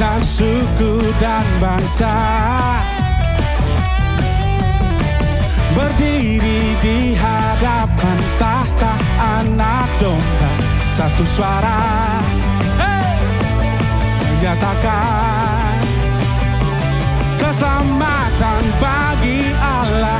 antar suku dan bangsa Berdiri di hadapan tahta anak domba Satu suara hey! menyatakan Keselamatan bagi Allah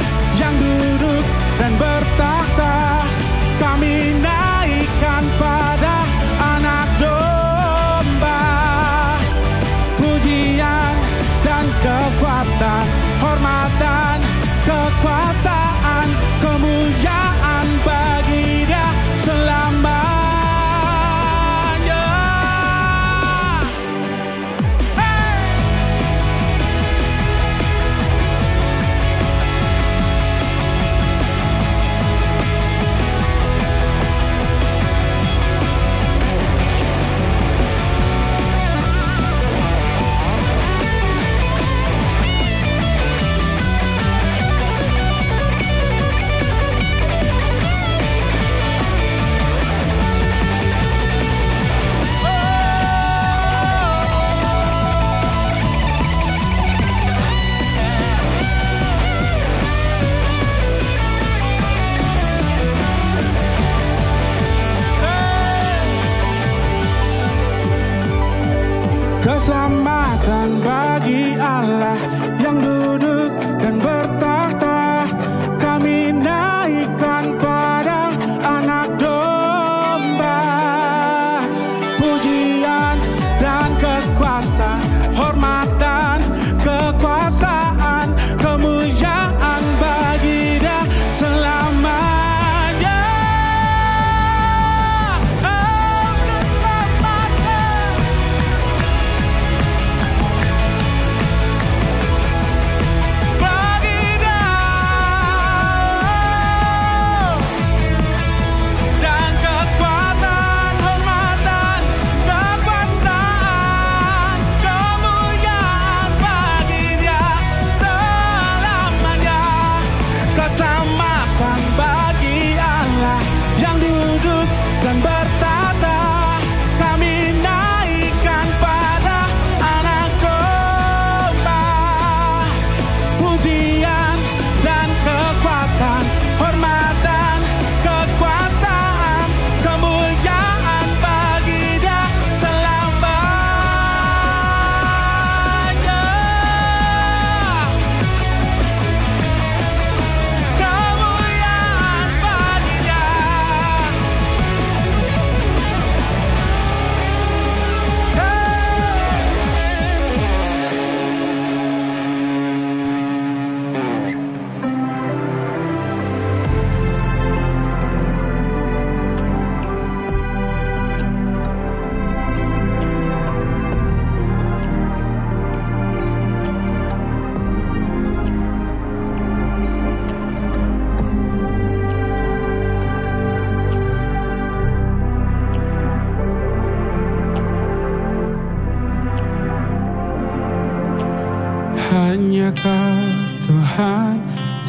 kau Tuhan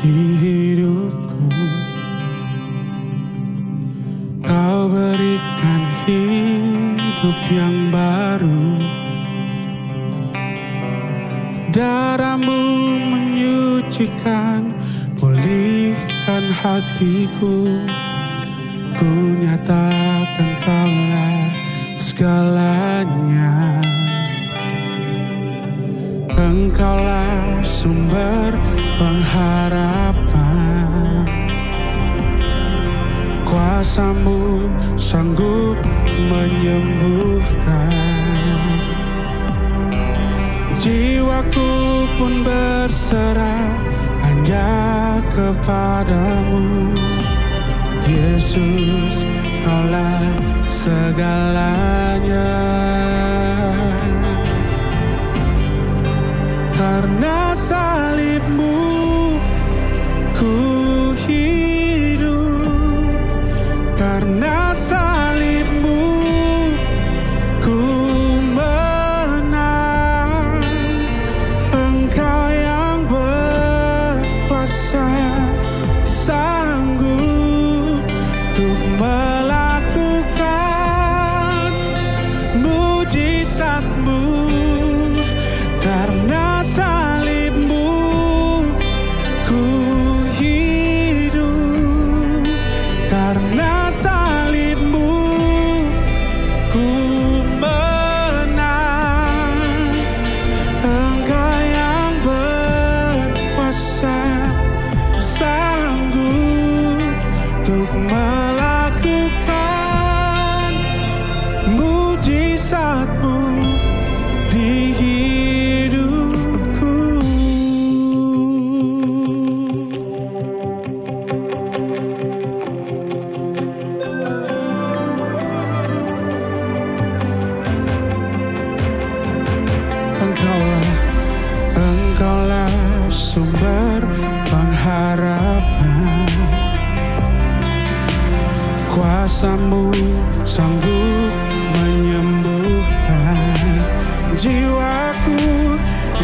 di hidupku? Kau berikan hidup yang baru. Daramu menyucikan Pulihkan hatiku. Ku nyatakan kaulah segalanya. berserah hanya kepadamu. Yesus Allah segalanya.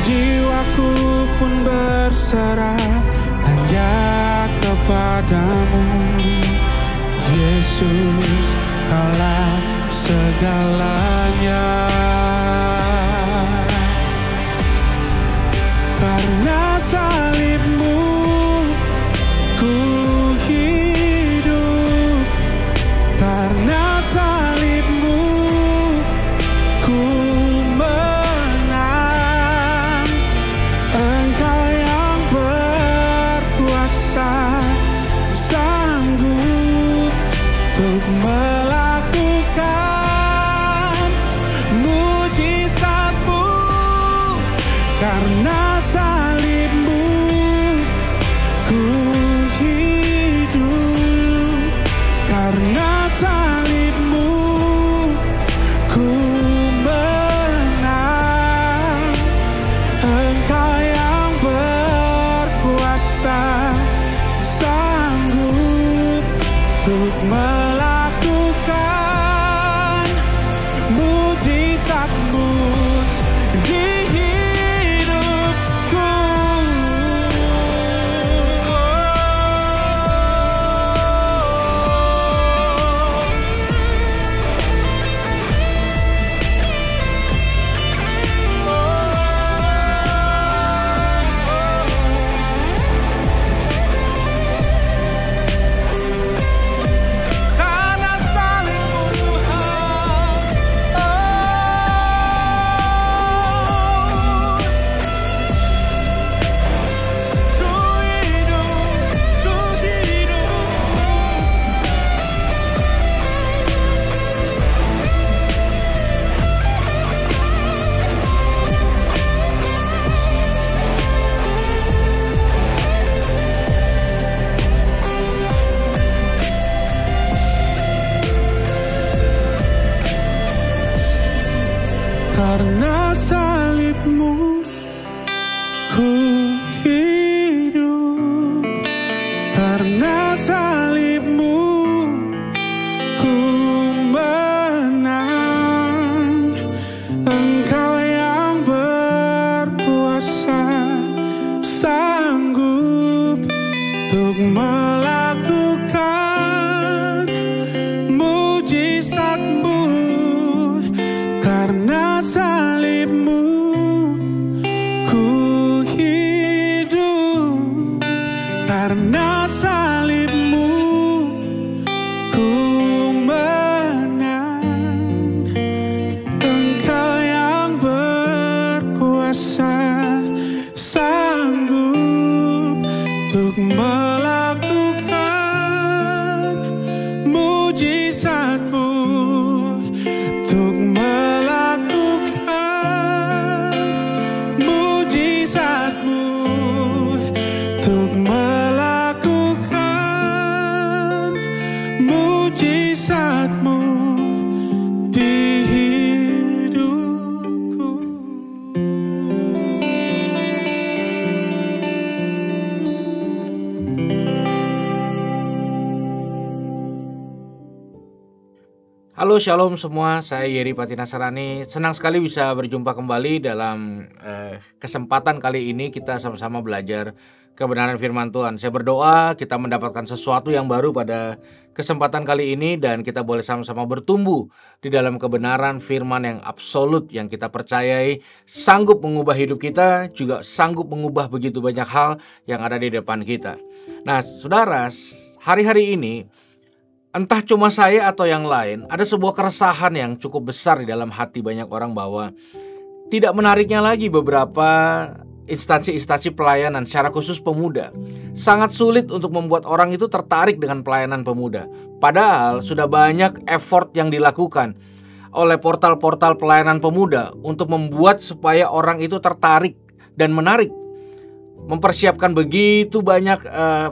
Jiwaku pun berserah hanya kepadamu. Yesus kalah segalanya. Karena saling Halo Shalom semua, saya Yeri Patinasarani. Senang sekali bisa berjumpa kembali dalam eh, kesempatan kali ini kita sama-sama belajar kebenaran firman Tuhan. Saya berdoa kita mendapatkan sesuatu yang baru pada kesempatan kali ini dan kita boleh sama-sama bertumbuh di dalam kebenaran firman yang absolut yang kita percayai sanggup mengubah hidup kita, juga sanggup mengubah begitu banyak hal yang ada di depan kita. Nah, Saudara, hari-hari ini entah cuma saya atau yang lain, ada sebuah keresahan yang cukup besar di dalam hati banyak orang bahwa tidak menariknya lagi beberapa instansi-instansi pelayanan secara khusus pemuda. Sangat sulit untuk membuat orang itu tertarik dengan pelayanan pemuda. Padahal sudah banyak effort yang dilakukan oleh portal-portal pelayanan pemuda untuk membuat supaya orang itu tertarik dan menarik mempersiapkan begitu banyak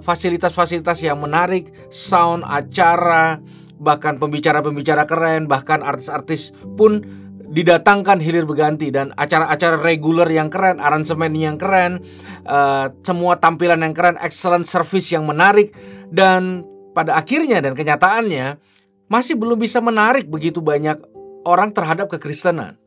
fasilitas fasilitas-fasilitas yang menarik, sound, acara, bahkan pembicara-pembicara keren, bahkan artis-artis pun didatangkan hilir berganti dan acara-acara reguler yang keren, aransemen yang keren, uh, semua tampilan yang keren, excellent service yang menarik dan pada akhirnya dan kenyataannya masih belum bisa menarik begitu banyak orang terhadap kekristenan.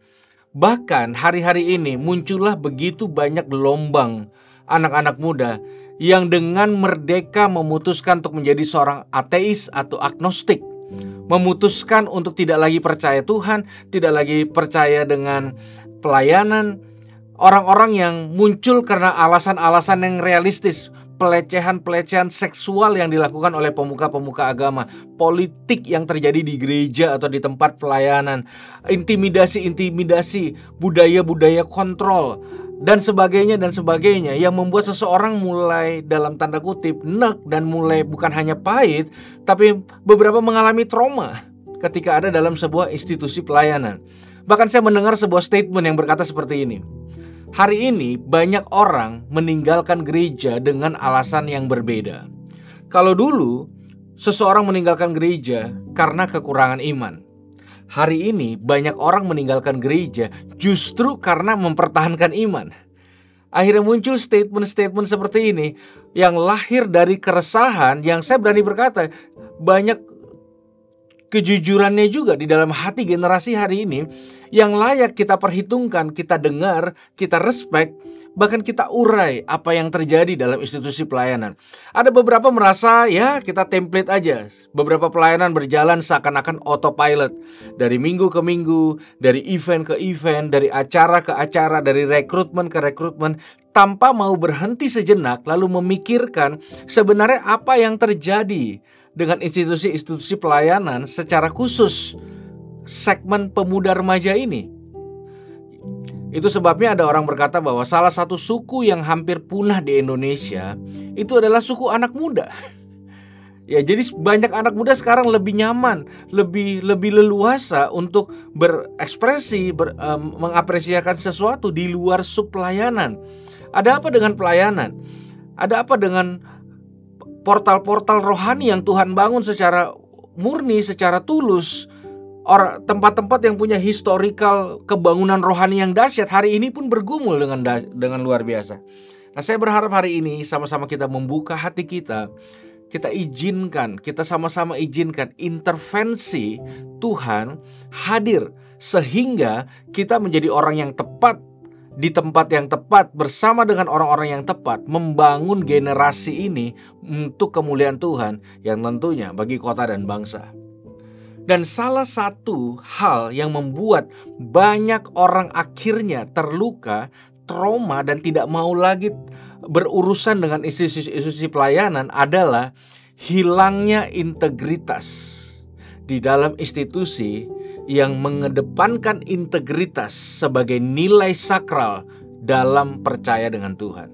Bahkan hari-hari ini muncullah begitu banyak gelombang anak-anak muda yang dengan merdeka memutuskan untuk menjadi seorang ateis atau agnostik, memutuskan untuk tidak lagi percaya Tuhan, tidak lagi percaya dengan pelayanan, orang-orang yang muncul karena alasan-alasan yang realistis, pelecehan-pelecehan seksual yang dilakukan oleh pemuka-pemuka agama, politik yang terjadi di gereja atau di tempat pelayanan, intimidasi-intimidasi, budaya-budaya kontrol, dan sebagainya dan sebagainya yang membuat seseorang mulai dalam tanda kutip nek dan mulai bukan hanya pahit tapi beberapa mengalami trauma ketika ada dalam sebuah institusi pelayanan. Bahkan saya mendengar sebuah statement yang berkata seperti ini. Hari ini banyak orang meninggalkan gereja dengan alasan yang berbeda. Kalau dulu seseorang meninggalkan gereja karena kekurangan iman. Hari ini banyak orang meninggalkan gereja justru karena mempertahankan iman. Akhirnya muncul statement-statement seperti ini yang lahir dari keresahan yang saya berani berkata banyak kejujurannya juga di dalam hati generasi hari ini yang layak kita perhitungkan, kita dengar, kita respect bahkan kita urai apa yang terjadi dalam institusi pelayanan. Ada beberapa merasa ya kita template aja. Beberapa pelayanan berjalan seakan-akan autopilot. Dari minggu ke minggu, dari event ke event, dari acara ke acara, dari rekrutmen ke rekrutmen tanpa mau berhenti sejenak lalu memikirkan sebenarnya apa yang terjadi dengan institusi-institusi pelayanan secara khusus segmen pemuda remaja ini. Itu sebabnya ada orang berkata bahwa salah satu suku yang hampir punah di Indonesia itu adalah suku anak muda. Ya, jadi banyak anak muda sekarang lebih nyaman, lebih lebih leluasa untuk berekspresi, ber, um, mengapresiasikan sesuatu di luar sub pelayanan. Ada apa dengan pelayanan? Ada apa dengan portal-portal rohani yang Tuhan bangun secara murni, secara tulus? Tempat-tempat yang punya historical kebangunan rohani yang dahsyat hari ini pun bergumul dengan dengan luar biasa. Nah, saya berharap hari ini sama-sama kita membuka hati kita, kita izinkan, kita sama-sama izinkan intervensi Tuhan hadir sehingga kita menjadi orang yang tepat di tempat yang tepat bersama dengan orang-orang yang tepat membangun generasi ini untuk kemuliaan Tuhan yang tentunya bagi kota dan bangsa. Dan salah satu hal yang membuat banyak orang akhirnya terluka, trauma dan tidak mau lagi berurusan dengan institusi-institusi pelayanan adalah hilangnya integritas di dalam institusi yang mengedepankan integritas sebagai nilai sakral dalam percaya dengan Tuhan.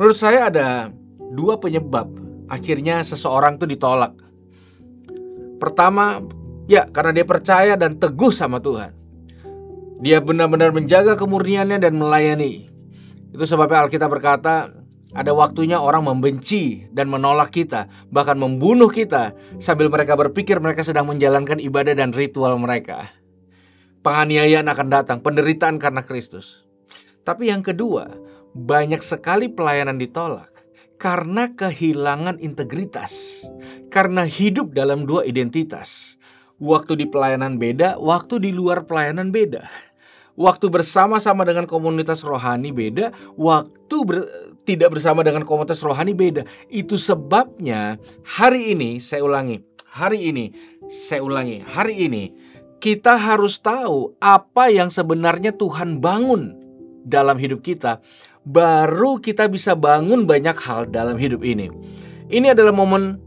Menurut saya ada dua penyebab akhirnya seseorang itu ditolak Pertama, ya karena dia percaya dan teguh sama Tuhan. Dia benar-benar menjaga kemurniannya dan melayani. Itu sebabnya Alkitab berkata, ada waktunya orang membenci dan menolak kita, bahkan membunuh kita sambil mereka berpikir mereka sedang menjalankan ibadah dan ritual mereka. Penganiayaan akan datang, penderitaan karena Kristus. Tapi yang kedua, banyak sekali pelayanan ditolak karena kehilangan integritas, karena hidup dalam dua identitas. Waktu di pelayanan beda, waktu di luar pelayanan beda. Waktu bersama-sama dengan komunitas rohani beda, waktu ber- tidak bersama dengan komunitas rohani beda. Itu sebabnya hari ini saya ulangi, hari ini saya ulangi, hari ini kita harus tahu apa yang sebenarnya Tuhan bangun dalam hidup kita, baru kita bisa bangun banyak hal dalam hidup ini. Ini adalah momen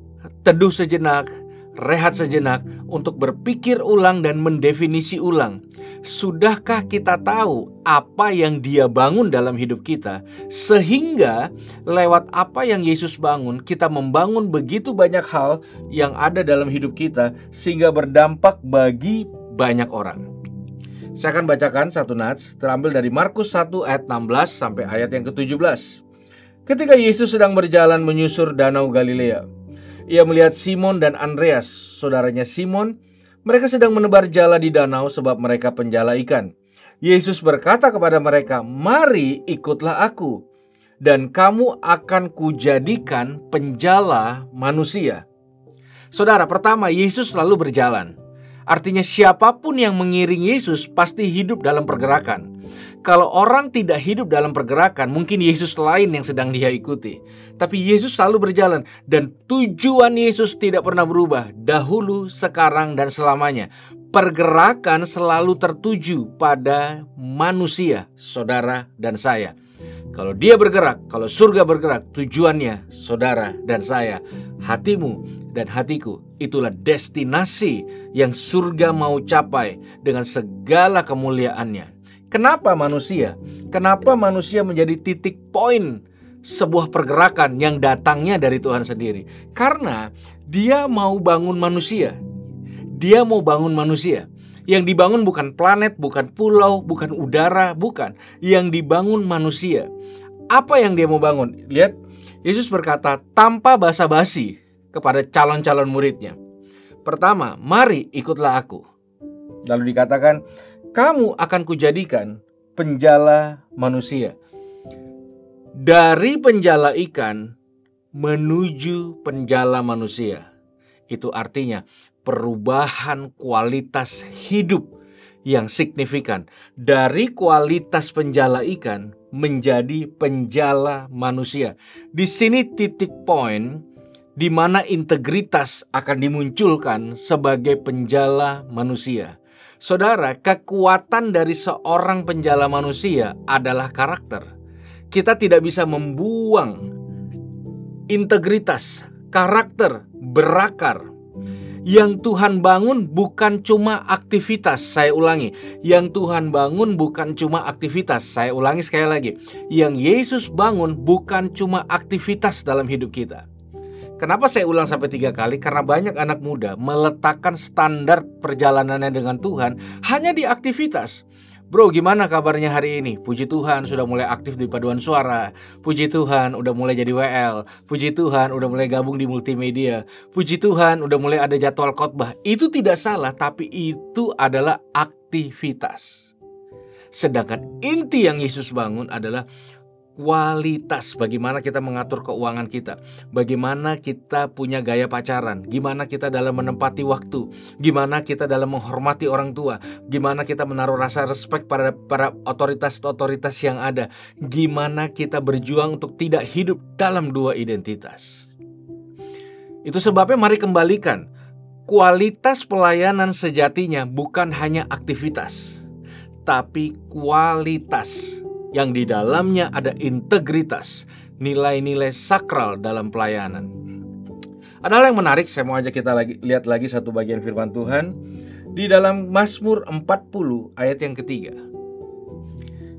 teduh sejenak, rehat sejenak untuk berpikir ulang dan mendefinisi ulang. Sudahkah kita tahu apa yang Dia bangun dalam hidup kita, sehingga lewat apa yang Yesus bangun, kita membangun begitu banyak hal yang ada dalam hidup kita, sehingga berdampak bagi banyak orang. Saya akan bacakan satu nats terambil dari Markus 1 ayat 16 sampai ayat yang ke-17. Ketika Yesus sedang berjalan menyusur danau Galilea, ia melihat Simon dan Andreas, saudaranya Simon, mereka sedang menebar jala di danau sebab mereka penjala ikan. Yesus berkata kepada mereka, "Mari ikutlah aku, dan kamu akan kujadikan penjala manusia." Saudara, pertama Yesus selalu berjalan. Artinya siapa pun yang mengiring Yesus pasti hidup dalam pergerakan. Kalau orang tidak hidup dalam pergerakan, mungkin Yesus lain yang sedang dia ikuti. Tapi Yesus selalu berjalan dan tujuan Yesus tidak pernah berubah dahulu, sekarang dan selamanya. Pergerakan selalu tertuju pada manusia, saudara dan saya. Kalau dia bergerak, kalau surga bergerak, tujuannya saudara dan saya, hatimu dan hatiku. Itulah destinasi yang surga mau capai dengan segala kemuliaannya. Kenapa manusia? Kenapa manusia menjadi titik poin sebuah pergerakan yang datangnya dari Tuhan sendiri? Karena dia mau bangun manusia. Dia mau bangun manusia. Yang dibangun bukan planet, bukan pulau, bukan udara, bukan. Yang dibangun manusia. Apa yang dia mau bangun? Lihat, Yesus berkata tanpa basa-basi kepada calon-calon muridnya. Pertama, mari ikutlah aku. Lalu dikatakan, kamu akan kujadikan penjala manusia. Dari penjala ikan menuju penjala manusia. Itu artinya perubahan kualitas hidup yang signifikan dari kualitas penjala ikan menjadi penjala manusia. Di sini titik poin di mana integritas akan dimunculkan sebagai penjala manusia. Saudara, kekuatan dari seorang penjala manusia adalah karakter. Kita tidak bisa membuang integritas, karakter, berakar yang Tuhan bangun bukan cuma aktivitas, saya ulangi. Yang Tuhan bangun bukan cuma aktivitas, saya ulangi sekali lagi. Yang Yesus bangun bukan cuma aktivitas dalam hidup kita. Kenapa saya ulang sampai tiga kali? Karena banyak anak muda meletakkan standar perjalanannya dengan Tuhan hanya di aktivitas. Bro, gimana kabarnya hari ini? Puji Tuhan sudah mulai aktif di paduan suara. Puji Tuhan udah mulai jadi WL. Puji Tuhan udah mulai gabung di multimedia. Puji Tuhan udah mulai ada jadwal khotbah. Itu tidak salah, tapi itu adalah aktivitas. Sedangkan inti yang Yesus bangun adalah kualitas bagaimana kita mengatur keuangan kita, bagaimana kita punya gaya pacaran, gimana kita dalam menempati waktu, gimana kita dalam menghormati orang tua, gimana kita menaruh rasa respect pada para otoritas-otoritas yang ada, gimana kita berjuang untuk tidak hidup dalam dua identitas. Itu sebabnya mari kembalikan kualitas pelayanan sejatinya bukan hanya aktivitas, tapi kualitas yang di dalamnya ada integritas, nilai-nilai sakral dalam pelayanan. Ada hal yang menarik, saya mau ajak kita lagi lihat lagi satu bagian firman Tuhan di dalam Mazmur 40 ayat yang ketiga.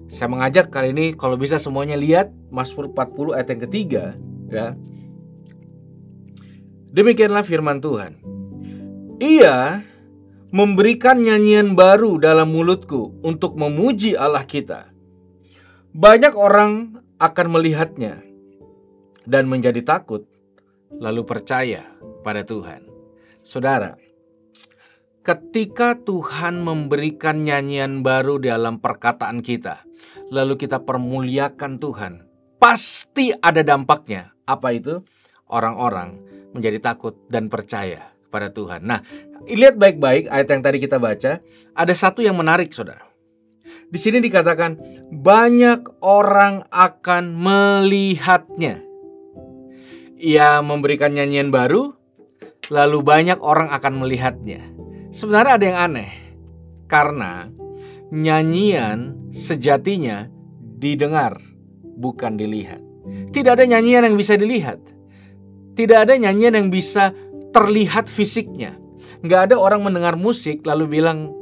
Saya mengajak kali ini kalau bisa semuanya lihat Mazmur 40 ayat yang ketiga ya. Demikianlah firman Tuhan. Ia memberikan nyanyian baru dalam mulutku untuk memuji Allah kita. Banyak orang akan melihatnya dan menjadi takut, lalu percaya pada Tuhan. Saudara, ketika Tuhan memberikan nyanyian baru dalam perkataan kita, lalu kita permuliakan Tuhan, pasti ada dampaknya. Apa itu? Orang-orang menjadi takut dan percaya kepada Tuhan. Nah, lihat baik-baik ayat yang tadi kita baca, ada satu yang menarik, Saudara. Di sini dikatakan banyak orang akan melihatnya. Ia memberikan nyanyian baru, lalu banyak orang akan melihatnya. Sebenarnya ada yang aneh. Karena nyanyian sejatinya didengar, bukan dilihat. Tidak ada nyanyian yang bisa dilihat. Tidak ada nyanyian yang bisa terlihat fisiknya. Nggak ada orang mendengar musik lalu bilang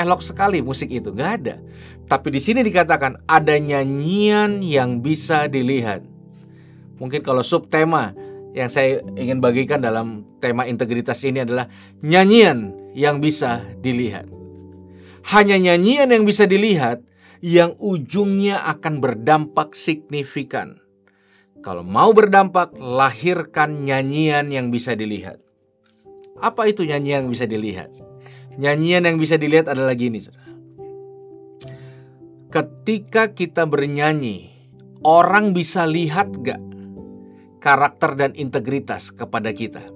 elok sekali musik itu. Nggak ada. Tapi di sini dikatakan ada nyanyian yang bisa dilihat. Mungkin kalau subtema yang saya ingin bagikan dalam tema integritas ini adalah nyanyian yang bisa dilihat. Hanya nyanyian yang bisa dilihat yang ujungnya akan berdampak signifikan. Kalau mau berdampak, lahirkan nyanyian yang bisa dilihat. Apa itu nyanyian yang bisa dilihat? Nyanyian yang bisa dilihat adalah gini, Ketika kita bernyanyi, orang bisa lihat gak karakter dan integritas kepada kita?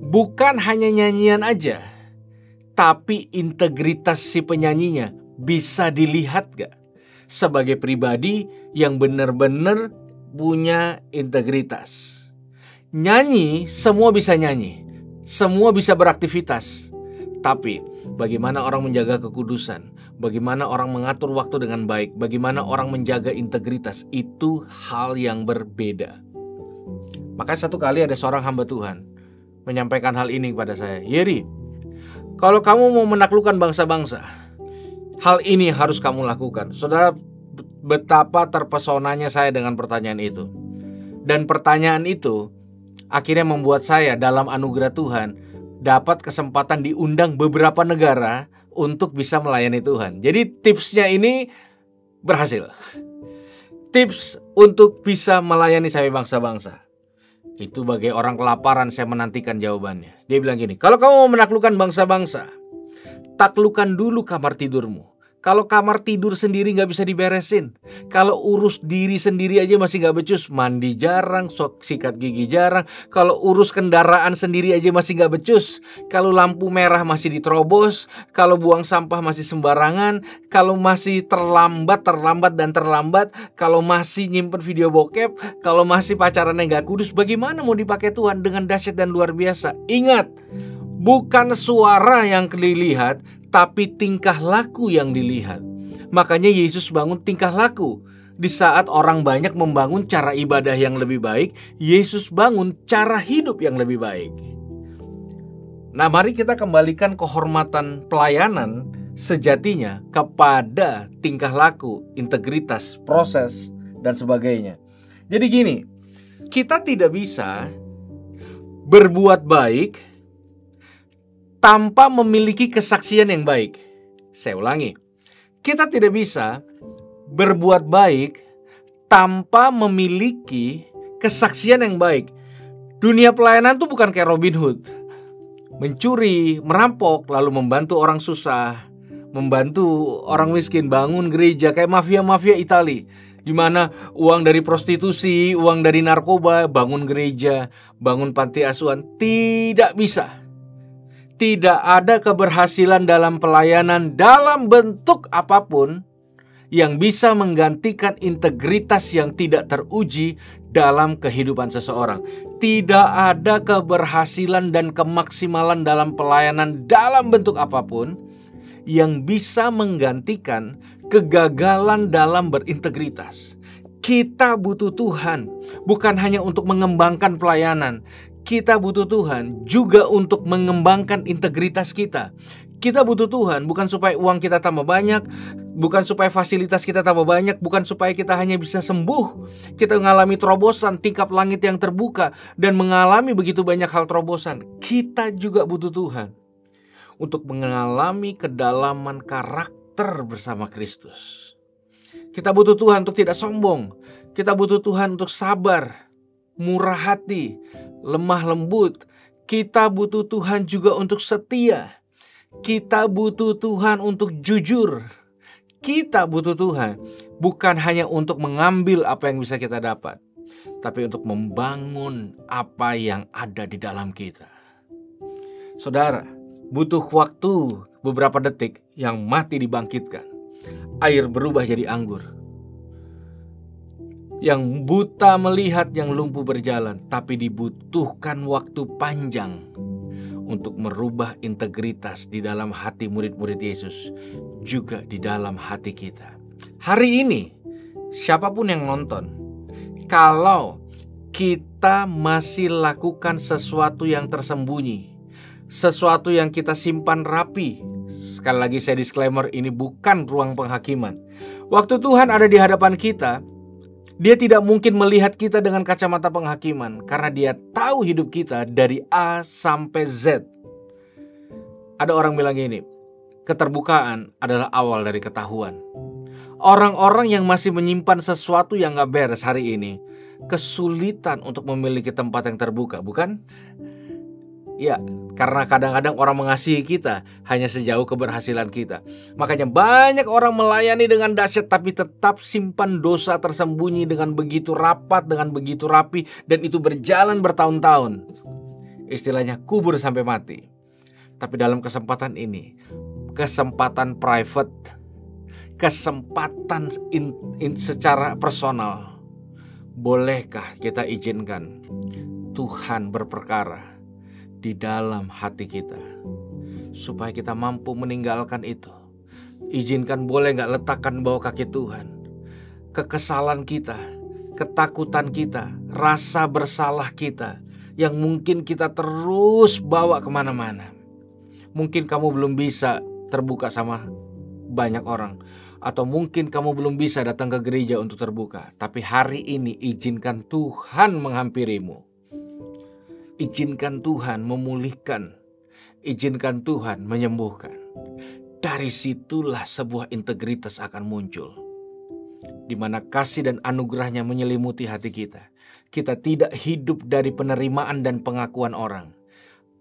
Bukan hanya nyanyian aja, tapi integritas si penyanyinya bisa dilihat gak? Sebagai pribadi yang benar-benar punya integritas. Nyanyi, semua bisa nyanyi, semua bisa beraktivitas, tapi bagaimana orang menjaga kekudusan, bagaimana orang mengatur waktu dengan baik, bagaimana orang menjaga integritas, itu hal yang berbeda. Maka satu kali ada seorang hamba Tuhan menyampaikan hal ini kepada saya, Yeri, kalau kamu mau menaklukkan bangsa-bangsa, hal ini harus kamu lakukan. Saudara, betapa terpesonanya saya dengan pertanyaan itu. Dan pertanyaan itu akhirnya membuat saya dalam anugerah Tuhan dapat kesempatan diundang beberapa negara untuk bisa melayani Tuhan. Jadi tipsnya ini berhasil. Tips untuk bisa melayani saya bangsa-bangsa. Itu bagi orang kelaparan saya menantikan jawabannya. Dia bilang gini, kalau kamu mau menaklukkan bangsa-bangsa, taklukkan dulu kamar tidurmu. Kalau kamar tidur sendiri nggak bisa diberesin, kalau urus diri sendiri aja masih nggak becus, mandi jarang, sok sikat gigi jarang, kalau urus kendaraan sendiri aja masih nggak becus, kalau lampu merah masih diterobos, kalau buang sampah masih sembarangan, kalau masih terlambat, terlambat dan terlambat, kalau masih nyimpen video bokep, kalau masih pacaran yang nggak kudus, bagaimana mau dipakai Tuhan dengan dahsyat dan luar biasa? Ingat, bukan suara yang dilihat, tapi tingkah laku yang dilihat. Makanya Yesus bangun tingkah laku. Di saat orang banyak membangun cara ibadah yang lebih baik, Yesus bangun cara hidup yang lebih baik. Nah, mari kita kembalikan kehormatan pelayanan sejatinya kepada tingkah laku, integritas, proses, dan sebagainya. Jadi, gini, kita tidak bisa berbuat baik tanpa memiliki kesaksian yang baik. Saya ulangi, kita tidak bisa berbuat baik tanpa memiliki kesaksian yang baik. Dunia pelayanan itu bukan kayak Robin Hood. Mencuri, merampok, lalu membantu orang susah, membantu orang miskin bangun gereja kayak mafia-mafia Itali di mana uang dari prostitusi, uang dari narkoba, bangun gereja, bangun panti asuhan tidak bisa tidak ada keberhasilan dalam pelayanan dalam bentuk apa pun yang bisa menggantikan integritas yang tidak teruji dalam kehidupan seseorang. Tidak ada keberhasilan dan kemaksimalan dalam pelayanan dalam bentuk apa pun yang bisa menggantikan kegagalan dalam berintegritas. Kita butuh Tuhan, bukan hanya untuk mengembangkan pelayanan, kita butuh Tuhan juga untuk mengembangkan integritas kita. Kita butuh Tuhan bukan supaya uang kita tambah banyak, bukan supaya fasilitas kita tambah banyak, bukan supaya kita hanya bisa sembuh. Kita mengalami terobosan tingkap langit yang terbuka dan mengalami begitu banyak hal terobosan. Kita juga butuh Tuhan untuk mengalami kedalaman karakter bersama Kristus. Kita butuh Tuhan untuk tidak sombong. Kita butuh Tuhan untuk sabar, murah hati, lemah lembut. Kita butuh Tuhan juga untuk setia. Kita butuh Tuhan untuk jujur. Kita butuh Tuhan bukan hanya untuk mengambil apa yang bisa kita dapat, tapi untuk membangun apa yang ada di dalam kita. Saudara, butuh waktu beberapa detik yang mati dibangkitkan. Air berubah jadi anggur. Yang buta melihat yang lumpuh berjalan, tapi dibutuhkan waktu panjang untuk merubah integritas di dalam hati murid-murid Yesus, juga di dalam hati kita. Hari ini, siapa pun yang nonton, kalau kita masih lakukan sesuatu yang tersembunyi, sesuatu yang kita simpan rapi. Sekali lagi saya disclaimer ini bukan ruang penghakiman. Waktu Tuhan ada di hadapan kita, dia tidak mungkin melihat kita dengan kacamata penghakiman karena dia tahu hidup kita dari A sampai Z. Ada orang bilang gini, keterbukaan adalah awal dari ketahuan. Orang-orang yang masih menyimpan sesuatu yang gak beres hari ini kesulitan untuk memiliki tempat yang terbuka, bukan? Ya, karena kadang-kadang orang mengasihi kita hanya sejauh keberhasilan kita. Makanya banyak orang melayani dengan dahsyat tapi tetap simpan dosa tersembunyi dengan begitu rapat, dengan begitu rapi dan itu berjalan bertahun-tahun. Istilahnya kubur sampai mati. Tapi dalam kesempatan ini, kesempatan private kesempatan in, in, secara personal. Bolehkah kita izinkan Tuhan berperkara di dalam hati kita supaya kita mampu meninggalkan itu? Izinkan boleh nggak letakkan bawah kaki Tuhan kekesalan kita, ketakutan kita, rasa bersalah kita yang mungkin kita terus bawa ke mana-mana. Mungkin kamu belum bisa terbuka sama banyak orang atau mungkin kamu belum bisa datang ke gereja untuk terbuka, tapi hari ini izinkan Tuhan menghampirimu. Izinkan Tuhan memulihkan, izinkan Tuhan menyembuhkan. Dari situlah sebuah integritas akan muncul. Di mana kasih dan anugerahnya menyelimuti hati kita. Kita tidak hidup dari penerimaan dan pengakuan orang.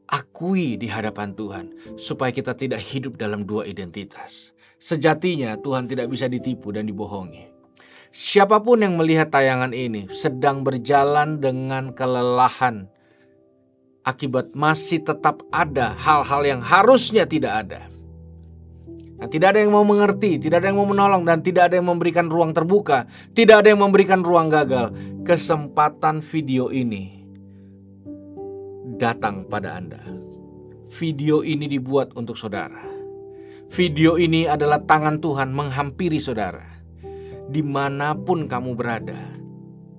Akui di hadapan Tuhan supaya kita tidak hidup dalam dua identitas. Sejatinya Tuhan tidak bisa ditipu dan dibohongi. Siapa pun yang melihat tayangan ini sedang berjalan dengan kelelahan akibat masih tetap ada hal-hal yang harusnya tidak ada. Nah, tidak ada yang mau mengerti, tidak ada yang mau menolong, dan tidak ada yang memberikan ruang terbuka, tidak ada yang memberikan ruang gagal. Kesempatan video ini datang pada Anda. Video ini dibuat untuk saudara. Video ini adalah tangan Tuhan menghampiri saudara. Di mana pun kamu berada,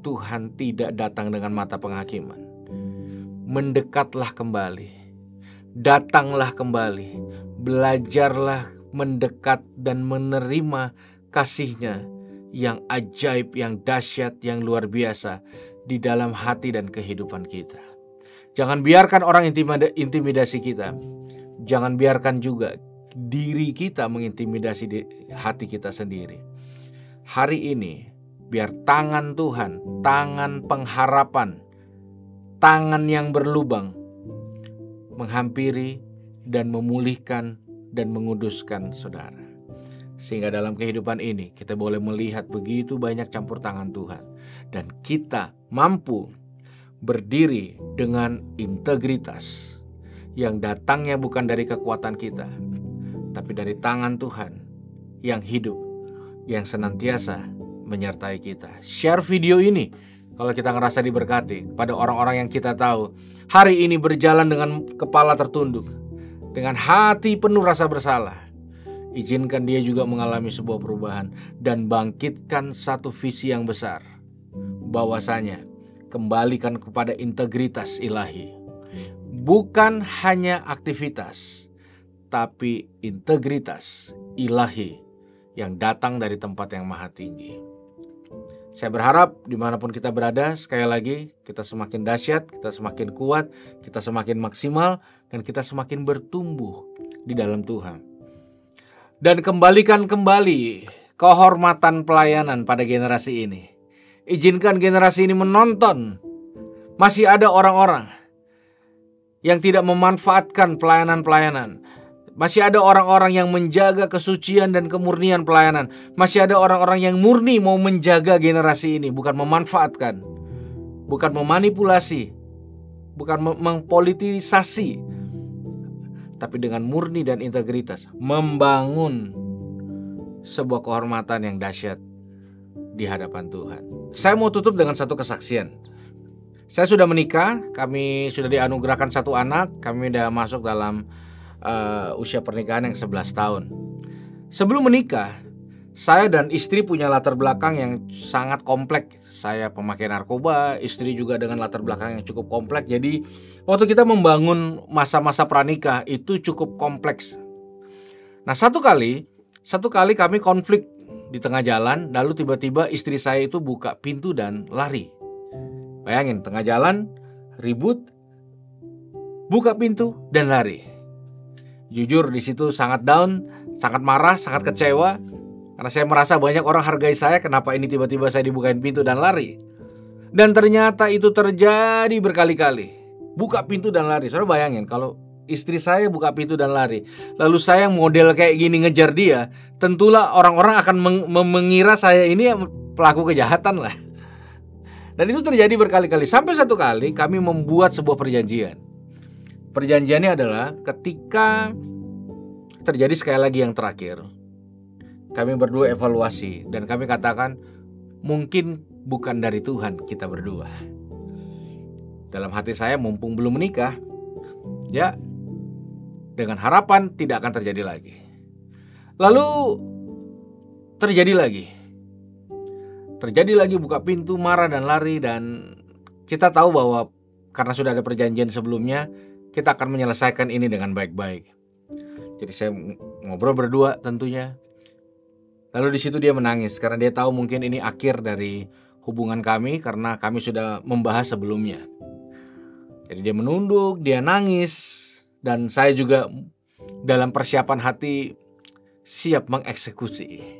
Tuhan tidak datang dengan mata penghakiman. Mendekatlah kembali, datanglah kembali, belajarlah mendekat dan menerima kasihnya yang ajaib, yang dahsyat, yang luar biasa di dalam hati dan kehidupan kita. Jangan biarkan orang intimidasi kita. Jangan biarkan juga diri kita mengintimidasi di hati kita sendiri. Hari ini, biar tangan Tuhan, tangan pengharapan, tangan yang berlubang menghampiri dan memulihkan dan menguduskan saudara. Sehingga dalam kehidupan ini kita boleh melihat begitu banyak campur tangan Tuhan dan kita mampu berdiri dengan integritas yang datangnya bukan dari kekuatan kita, tapi dari tangan Tuhan yang hidup, yang senantiasa menyertai kita. Share video ini kalau kita ngerasa diberkati pada orang-orang yang kita tahu hari ini berjalan dengan kepala tertunduk, dengan hati penuh rasa bersalah. Izinkan dia juga mengalami sebuah perubahan dan bangkitkan satu visi yang besar. Bahwasanya kembalikan kepada integritas ilahi. Bukan hanya aktivitas, tapi integritas ilahi yang datang dari tempat yang maha tinggi. Saya berharap di mana pun kita berada, sekali lagi kita semakin dahsyat, kita semakin kuat, kita semakin maksimal, dan kita semakin bertumbuh di dalam Tuhan. Dan kembalikan kembali kehormatan pelayanan pada generasi ini. Izinkan generasi ini menonton. Masih ada orang-orang yang tidak memanfaatkan pelayanan-pelayanan masih ada orang-orang yang menjaga kesucian dan kemurnian pelayanan. Masih ada orang-orang yang murni mau menjaga generasi ini, bukan memanfaatkan, bukan memanipulasi, bukan mempolitisasi tapi dengan murni dan integritas membangun sebuah kehormatan yang dahsyat di hadapan Tuhan. Saya mau tutup dengan satu kesaksian. Saya sudah menikah, kami sudah dianugerahkan satu anak, kami sudah masuk dalam uh, usia pernikahan yang 11 tahun. Sebelum menikah, saya dan istri punya latar belakang yang sangat kompleks. Saya pemakai narkoba, istri juga dengan latar belakang yang cukup kompleks. Jadi waktu kita membangun masa-masa pranikah itu cukup kompleks. Nah satu kali, satu kali kami konflik di tengah jalan, lalu tiba-tiba istri saya itu buka pintu dan lari. Bayangin, tengah jalan, ribut, buka pintu dan lari. Jujur di situ sangat down, sangat marah, sangat kecewa karena saya merasa banyak orang hargai saya, kenapa ini tiba-tiba saya dibukain pintu dan lari? Dan ternyata itu terjadi berkali-kali. Buka pintu dan lari. Saudara bayangin kalau istri saya buka pintu dan lari. Lalu saya model kayak gini ngejar dia, tentulah orang-orang akan meng mengira saya ini pelaku kejahatan lah. Dan itu terjadi berkali-kali. Sampai satu kali kami membuat sebuah perjanjian. Perjanjiannya adalah ketika terjadi sekali lagi yang terakhir kami berdua evaluasi dan kami katakan mungkin bukan dari Tuhan kita berdua. Dalam hati saya mumpung belum menikah, ya dengan harapan tidak akan terjadi lagi. Lalu terjadi lagi. Terjadi lagi buka pintu marah dan lari dan kita tahu bahwa karena sudah ada perjanjian sebelumnya, kita akan menyelesaikan ini dengan baik-baik. Jadi saya ngobrol berdua tentunya Lalu di situ dia menangis karena dia tahu mungkin ini akhir dari hubungan kami karena kami sudah membahas sebelumnya. Jadi dia menunduk, dia nangis dan saya juga dalam persiapan hati siap mengeksekusi.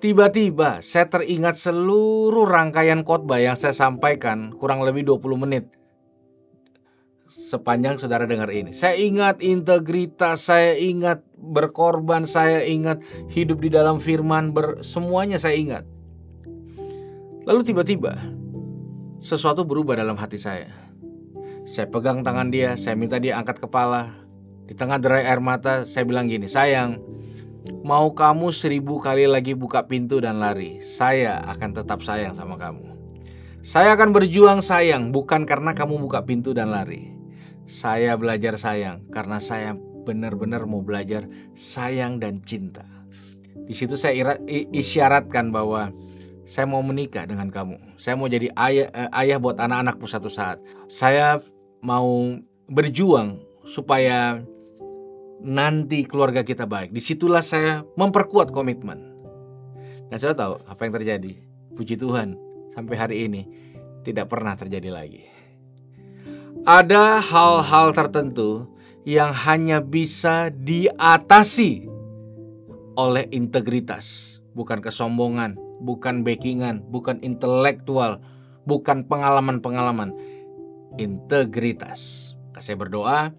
Tiba-tiba saya teringat seluruh rangkaian khotbah yang saya sampaikan kurang lebih 20 menit sepanjang saudara dengar ini. Saya ingat integritas, saya ingat berkorban, saya ingat hidup di dalam firman, ber, semuanya saya ingat. Lalu tiba-tiba sesuatu berubah dalam hati saya. Saya pegang tangan dia, saya minta dia angkat kepala. Di tengah derai air mata, saya bilang gini, sayang, mau kamu seribu kali lagi buka pintu dan lari, saya akan tetap sayang sama kamu. Saya akan berjuang sayang, bukan karena kamu buka pintu dan lari. Saya belajar sayang karena saya benar-benar mau belajar sayang dan cinta. Di situ saya isyaratkan bahwa saya mau menikah dengan kamu. Saya mau jadi ayah, eh, ayah buat anak-anakmu satu saat. Saya mau berjuang supaya nanti keluarga kita baik. Di situlah saya memperkuat komitmen. Dan saya tahu apa yang terjadi. Puji Tuhan, sampai hari ini tidak pernah terjadi lagi. Ada hal-hal tertentu yang hanya bisa diatasi oleh integritas, bukan kesombongan, bukan backingan, bukan intelektual, bukan pengalaman-pengalaman. Integritas. Saya berdoa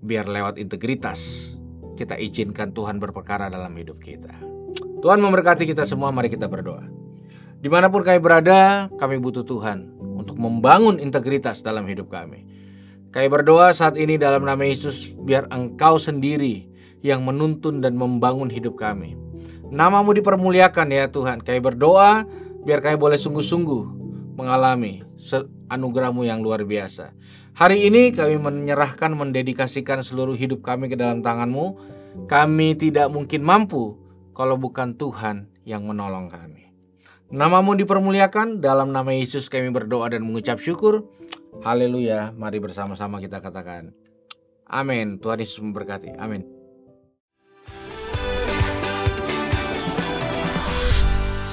biar lewat integritas kita izinkan Tuhan berperkara dalam hidup kita. Tuhan memberkati kita semua, mari kita berdoa. Di mana pun kami berada, kami butuh Tuhan untuk membangun integritas dalam hidup kami. Kami berdoa saat ini dalam nama Yesus, biar Engkau sendiri yang menuntun dan membangun hidup kami. Namamu dipermuliakan ya Tuhan. Kami berdoa biar kami boleh sungguh-sungguh mengalami anugerahmu yang luar biasa. Hari ini kami menyerahkan, mendedikasikan seluruh hidup kami ke dalam tanganmu. Kami tidak mungkin mampu kalau bukan Tuhan yang menolong kami. Namamu dipermuliakan, dalam nama Yesus kami berdoa dan mengucap syukur. Haleluya, mari bersama-sama kita katakan. Amin, Tuhan Yesus memberkati. Amin.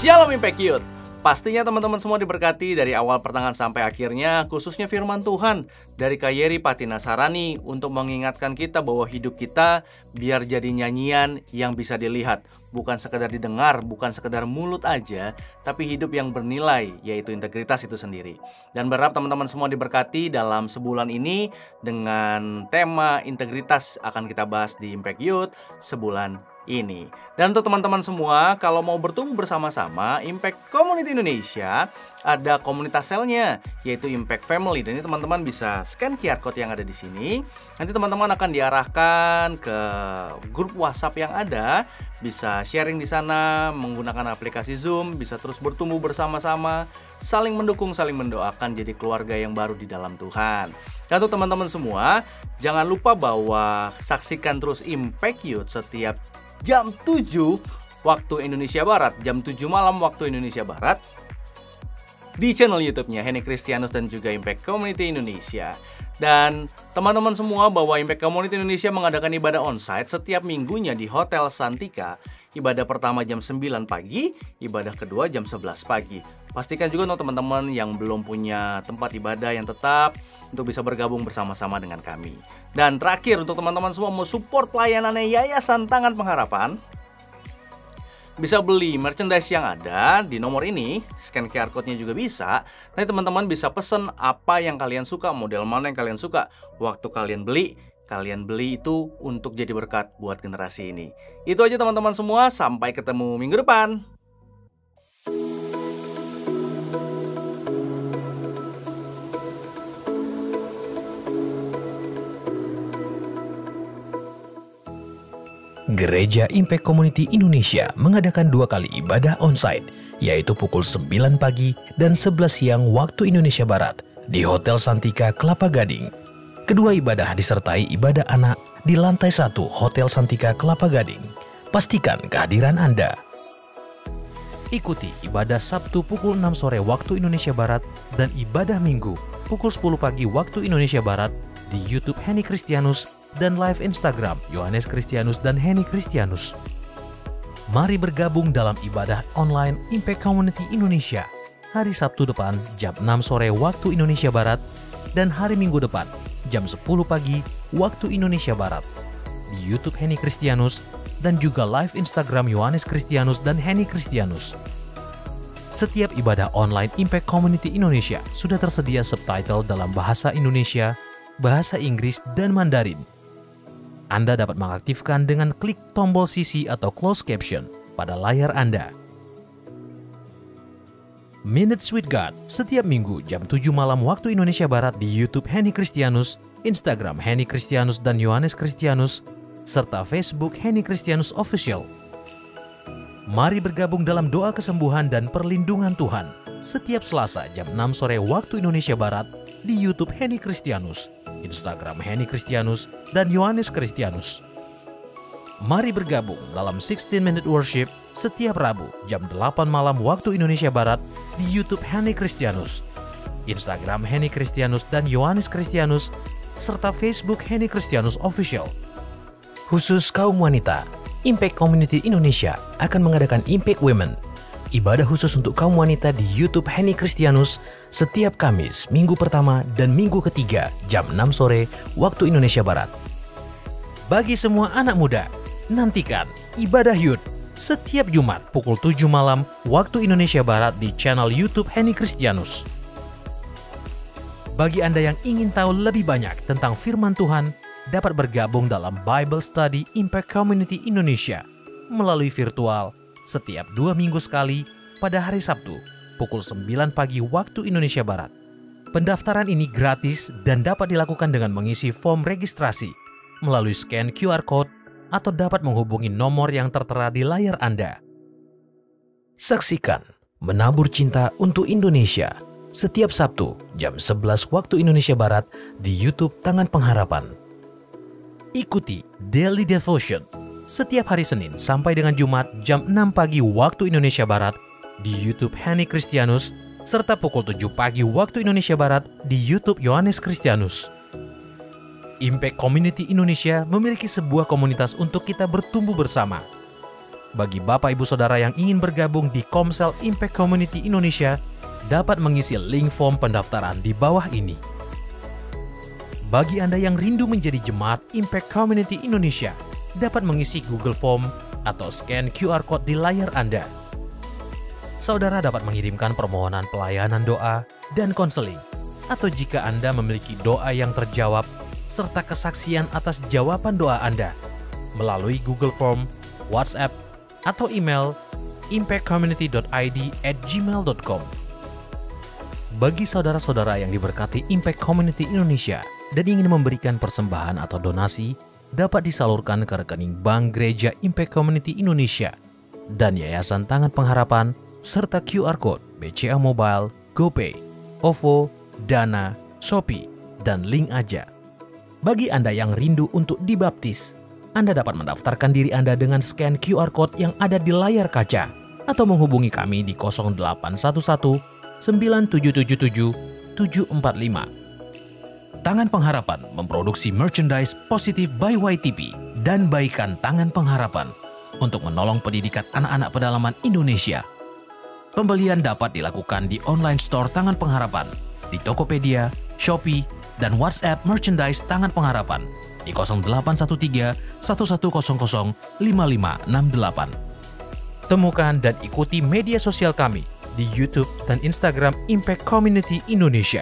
Shalom Impact Youth. Pastinya teman-teman semua diberkati dari awal pertengahan sampai akhirnya, khususnya firman Tuhan dari Kayeri Patina Sarani untuk mengingatkan kita bahwa hidup kita biar jadi nyanyian yang bisa dilihat, bukan sekedar didengar, bukan sekedar mulut aja, tapi hidup yang bernilai, yaitu integritas itu sendiri. Dan berharap teman-teman semua diberkati dalam sebulan ini dengan tema integritas akan kita bahas di Impact Youth sebulan ini. Dan untuk teman-teman semua, kalau mau bertumbuh bersama-sama, Impact Community Indonesia ada komunitas selnya, yaitu Impact Family. Dan ini teman-teman bisa scan QR code yang ada di sini. Nanti teman-teman akan diarahkan ke grup WhatsApp yang ada, bisa sharing di sana menggunakan aplikasi Zoom, bisa terus bertumbuh bersama-sama, saling mendukung, saling mendoakan jadi keluarga yang baru di dalam Tuhan. Dan untuk teman-teman semua, jangan lupa bahwa saksikan terus Impact Youth setiap jam 7 waktu Indonesia Barat, jam 7 malam waktu Indonesia Barat di channel YouTube-nya Henny Kristianus dan juga Impact Community Indonesia. Dan teman-teman semua bahwa Impact Community Indonesia mengadakan ibadah onsite setiap minggunya di Hotel Santika. Ibadah pertama jam 9 pagi, ibadah kedua jam 11 pagi. Pastikan juga untuk teman-teman yang belum punya tempat ibadah yang tetap untuk bisa bergabung bersama-sama dengan kami. Dan terakhir untuk teman-teman semua mau support pelayanannya Yayasan Tangan Pengharapan, bisa beli merchandise yang ada di nomor ini, scan QR code-nya juga bisa. Nanti teman-teman bisa pesen apa yang kalian suka, model mana yang kalian suka. Waktu kalian beli, kalian beli itu untuk jadi berkat buat generasi ini. Itu aja teman-teman semua, sampai ketemu minggu depan. Gereja Impact Community Indonesia mengadakan dua kali ibadah onsite, yaitu pukul 9 pagi dan 11 siang waktu Indonesia Barat di Hotel Santika Kelapa Gading. Kedua ibadah disertai ibadah anak di lantai satu Hotel Santika Kelapa Gading. Pastikan kehadiran Anda. Ikuti ibadah Sabtu pukul 6 sore waktu Indonesia Barat dan ibadah Minggu pukul 10 pagi waktu Indonesia Barat di YouTube Henny Kristianus dan live Instagram Yohanes Kristianus dan Henny Kristianus. Mari bergabung dalam ibadah online Impact Community Indonesia hari Sabtu depan jam 6 sore waktu Indonesia Barat dan hari Minggu depan jam 10 pagi waktu Indonesia Barat di YouTube Henny Kristianus dan juga live Instagram Yohanes Kristianus dan Henny Kristianus. Setiap ibadah online Impact Community Indonesia sudah tersedia subtitle dalam bahasa Indonesia, bahasa Inggris, dan Mandarin. Anda dapat mengaktifkan dengan klik tombol CC atau close caption pada layar Anda. Minutes with God setiap minggu jam 7 malam waktu Indonesia Barat di YouTube Henny Kristianus, Instagram Henny Kristianus dan Yohanes Kristianus, serta Facebook Henny Kristianus Official. Mari bergabung dalam doa kesembuhan dan perlindungan Tuhan setiap Selasa jam 6 sore waktu Indonesia Barat di YouTube Henny Kristianus, Instagram Henny Kristianus, dan Yohanes Kristianus. Mari bergabung dalam 16 Minute Worship setiap Rabu jam 8 malam waktu Indonesia Barat di YouTube Henny Kristianus, Instagram Henny Kristianus dan Yohanes Kristianus, serta Facebook Henny Kristianus Official. Khusus kaum wanita, Impact Community Indonesia akan mengadakan Impact Women, ibadah khusus untuk kaum wanita di YouTube Henny Kristianus setiap Kamis, minggu pertama dan minggu ketiga jam 6 sore waktu Indonesia Barat. Bagi semua anak muda, nantikan ibadah Youth setiap Jumat pukul 7 malam waktu Indonesia Barat di channel YouTube Henny Kristianus. Bagi Anda yang ingin tahu lebih banyak tentang firman Tuhan, dapat bergabung dalam Bible Study Impact Community Indonesia melalui virtual setiap dua minggu sekali pada hari Sabtu pukul 9 pagi waktu Indonesia Barat. Pendaftaran ini gratis dan dapat dilakukan dengan mengisi form registrasi melalui scan QR code atau dapat menghubungi nomor yang tertera di layar Anda. Saksikan Menabur Cinta untuk Indonesia setiap Sabtu jam 11 waktu Indonesia Barat di YouTube Tangan Pengharapan. Ikuti Daily Devotion setiap hari Senin sampai dengan Jumat jam 6 pagi waktu Indonesia Barat di YouTube Henny Kristianus serta pukul 7 pagi waktu Indonesia Barat di YouTube Yohanes Kristianus. Impact Community Indonesia memiliki sebuah komunitas untuk kita bertumbuh bersama. Bagi Bapak Ibu Saudara yang ingin bergabung di Komsel Impact Community Indonesia, dapat mengisi link form pendaftaran di bawah ini. Bagi Anda yang rindu menjadi jemaat Impact Community Indonesia, dapat mengisi Google Form atau scan QR Code di layar Anda. Saudara dapat mengirimkan permohonan pelayanan doa dan konseling, atau jika Anda memiliki doa yang terjawab serta kesaksian atas jawaban doa Anda melalui Google Form, WhatsApp, atau email impactcommunity.id at gmail.com. Bagi saudara-saudara yang diberkati Impact Community Indonesia dan ingin memberikan persembahan atau donasi, dapat disalurkan ke rekening Bank Gereja Impact Community Indonesia dan Yayasan Tangan Pengharapan serta QR Code BCA Mobile, GoPay, OVO, Dana, Shopee, dan Link Aja. Bagi Anda yang rindu untuk dibaptis, Anda dapat mendaftarkan diri Anda dengan scan QR Code yang ada di layar kaca atau menghubungi kami di 0811 9777 745. Tangan Pengharapan memproduksi merchandise positif by YTP dan baikan Tangan Pengharapan untuk menolong pendidikan anak-anak pedalaman Indonesia. Pembelian dapat dilakukan di online store Tangan Pengharapan, di Tokopedia, Shopee, dan WhatsApp merchandise Tangan Pengharapan di 0813 1100 5568. Temukan dan ikuti media sosial kami di YouTube dan Instagram Impact Community Indonesia.